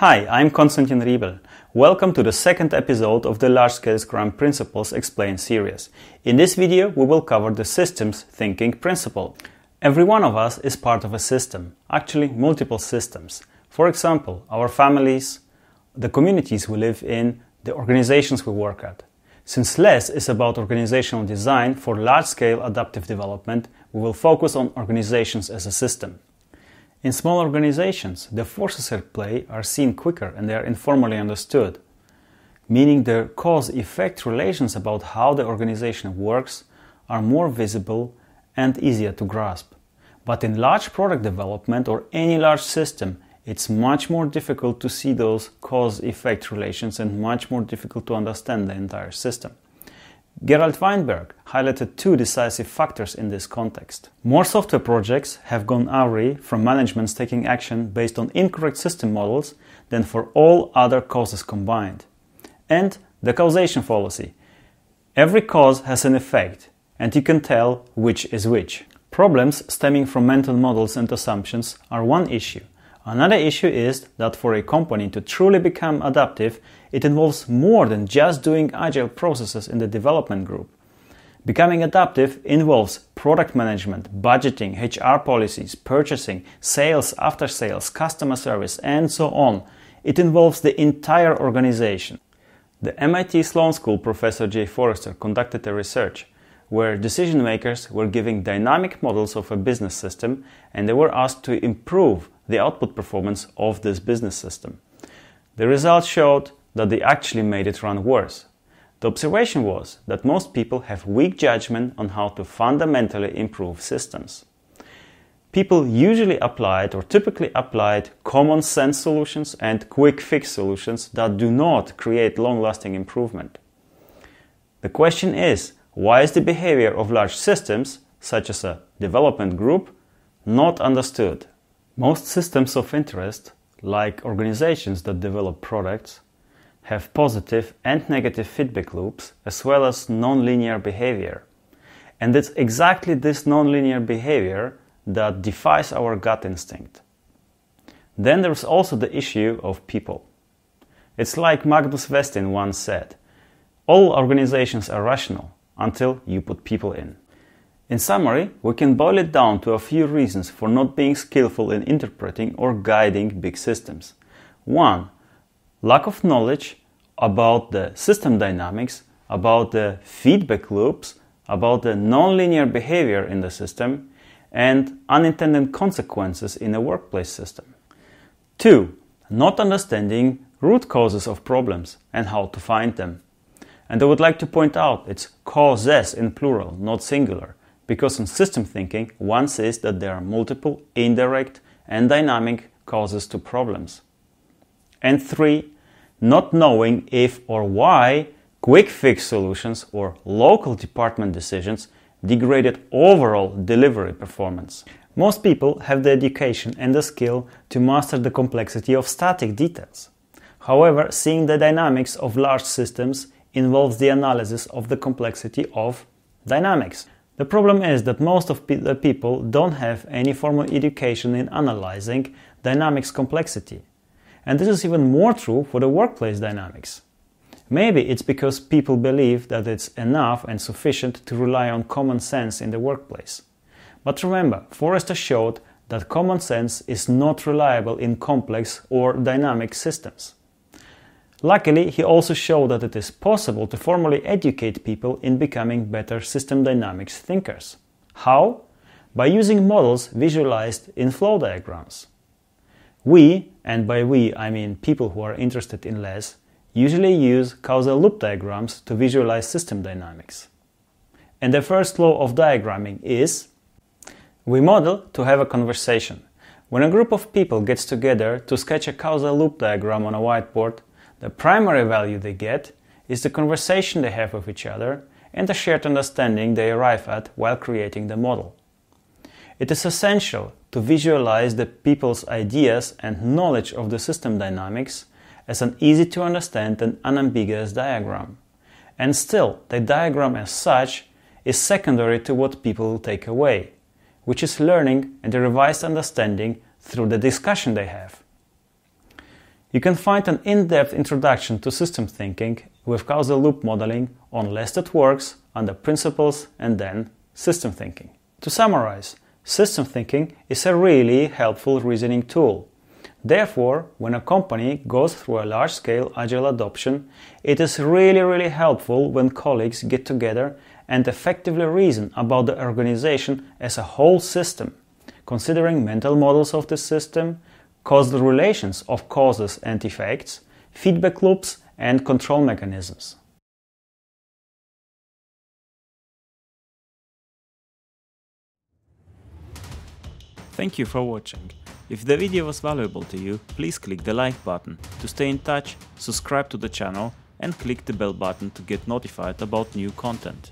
Hi, I'm Konstantin Ribel. Welcome to the second episode of the Large Scale Scrum Principles Explained series. In this video, we will cover the systems thinking principle. Every one of us is part of a system, actually multiple systems. For example, our families, the communities we live in, the organizations we work at. Since LESS is about organizational design for large scale adaptive development, we will focus on organizations as a system. In small organizations, the forces at play are seen quicker and they are informally understood, meaning the cause effect relations about how the organization works are more visible and easier to grasp. But in large product development or any large system, it's much more difficult to see those cause effect relations and much more difficult to understand the entire system. Gerald Weinberg highlighted two decisive factors in this context. More software projects have gone awry from managements taking action based on incorrect system models than for all other causes combined. And the causation fallacy. Every cause has an effect, and you can tell which is which. Problems stemming from mental models and assumptions are one issue. Another issue is that for a company to truly become adaptive, it involves more than just doing agile processes in the development group. Becoming adaptive involves product management, budgeting, HR policies, purchasing, sales, after sales, customer service, and so on. It involves the entire organization. The MIT Sloan School professor Jay Forrester conducted a research where decision makers were giving dynamic models of a business system and they were asked to improve the output performance of this business system. The results showed that they actually made it run worse. The observation was that most people have weak judgment on how to fundamentally improve systems. People usually applied or typically applied common sense solutions and quick fix solutions that do not create long lasting improvement. The question is why is the behavior of large systems, such as a development group, not understood? Most systems of interest, like organizations that develop products, have positive and negative feedback loops as well as nonlinear behavior. And it's exactly this nonlinear behavior that defies our gut instinct. Then there's also the issue of people. It's like Magnus Westin once said all organizations are rational, until you put people in. In summary, we can boil it down to a few reasons for not being skillful in interpreting or guiding big systems. 1. Lack of knowledge about the system dynamics, about the feedback loops, about the nonlinear behavior in the system, and unintended consequences in a workplace system. 2. Not understanding root causes of problems and how to find them. And I would like to point out it's causes in plural, not singular, because in system thinking, one says that there are multiple indirect and dynamic causes to problems. And three, not knowing if or why quick fix solutions or local department decisions degraded overall delivery performance. Most people have the education and the skill to master the complexity of static details. However, seeing the dynamics of large systems involves the analysis of the complexity of dynamics. The problem is that most of the people don't have any formal education in analyzing dynamics complexity. And this is even more true for the workplace dynamics. Maybe it's because people believe that it's enough and sufficient to rely on common sense in the workplace. But remember, Forrester showed that common sense is not reliable in complex or dynamic systems. Luckily, he also showed that it is possible to formally educate people in becoming better system dynamics thinkers. How? By using models visualized in flow diagrams. We, and by we I mean people who are interested in LESS, usually use causal loop diagrams to visualize system dynamics. And the first law of diagramming is we model to have a conversation. When a group of people gets together to sketch a causal loop diagram on a whiteboard, the primary value they get is the conversation they have with each other and the shared understanding they arrive at while creating the model. It is essential to visualize the people's ideas and knowledge of the system dynamics as an easy to understand and unambiguous diagram. And still, the diagram as such is secondary to what people take away, which is learning and a revised understanding through the discussion they have. You can find an in-depth introduction to system thinking with causal loop modeling on That Works under Principles and then System Thinking. To summarize, system thinking is a really helpful reasoning tool. Therefore, when a company goes through a large scale agile adoption, it is really, really helpful when colleagues get together and effectively reason about the organization as a whole system, considering mental models of the system, causal relations of causes and effects, feedback loops, and control mechanisms. Thank you for watching. If the video was valuable to you, please click the like button. To stay in touch, subscribe to the channel and click the bell button to get notified about new content.